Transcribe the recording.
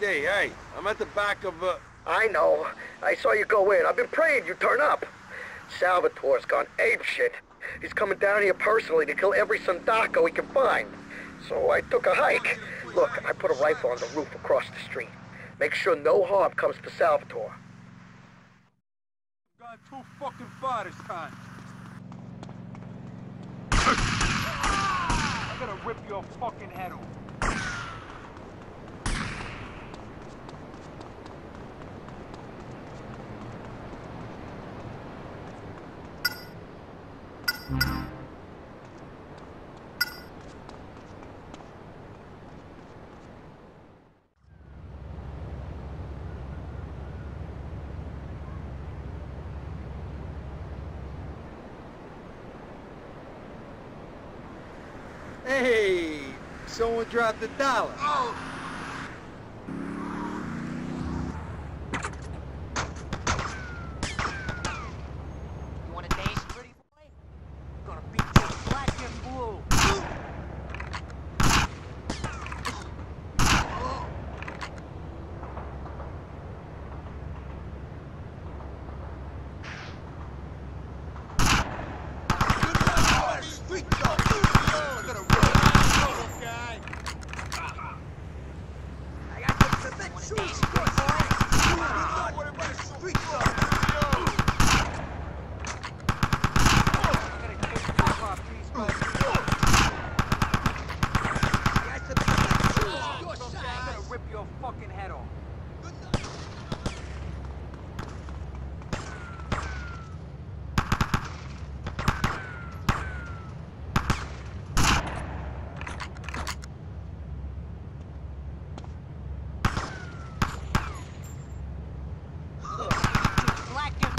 Hey, hey, I'm at the back of, uh... I know. I saw you go in. I've been praying you turn up. Salvatore's gone ape shit. He's coming down here personally to kill every Sindacco he can find. So I took a hike. Look, I put a rifle on the roof across the street. Make sure no harm comes to Salvatore. Gone too fucking far this time. I'm gonna rip your fucking head off. Hey, someone dropped a dollar. You want a dance, pretty boy? Gonna beat you black and blue. I got the cement shoes, pretty boy. I'm gonna take your top off piece by piece. I'm gonna rip your fucking head off. Black and